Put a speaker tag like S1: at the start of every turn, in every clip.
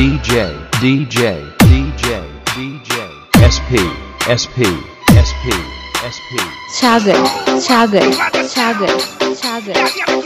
S1: DJ, DJ, DJ, DJ, SP, SP, SP, SP.
S2: Chaz it, chaz it, it, it.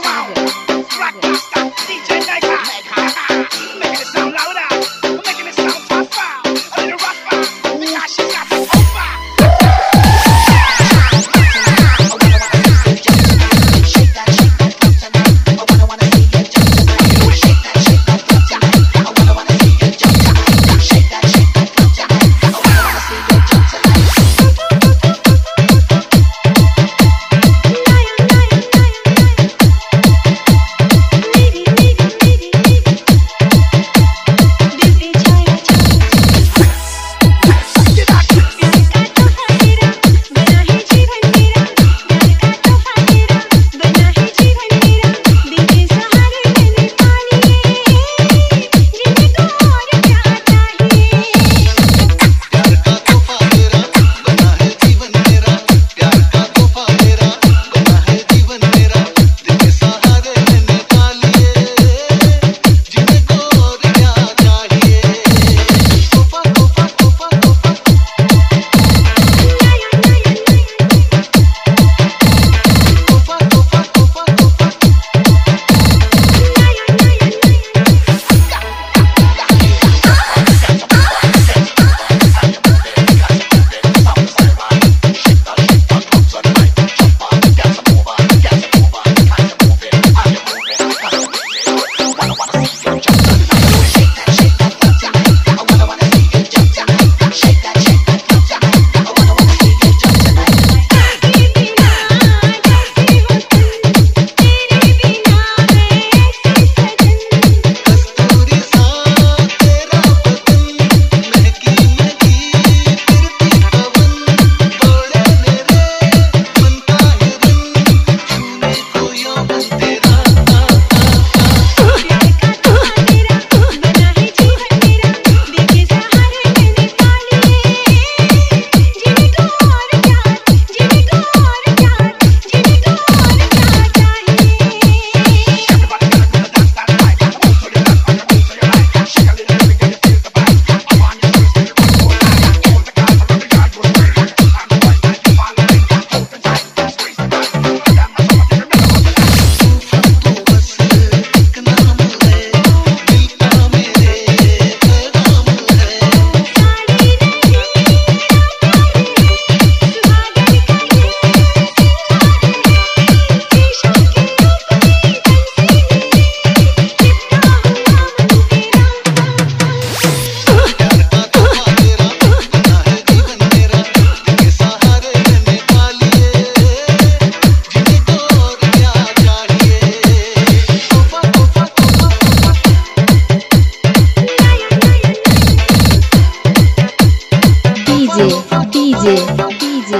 S2: DJ DJ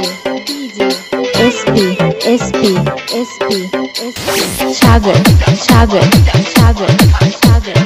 S2: DJ SP SP SP SP Sagar Sagar Sagar Sagar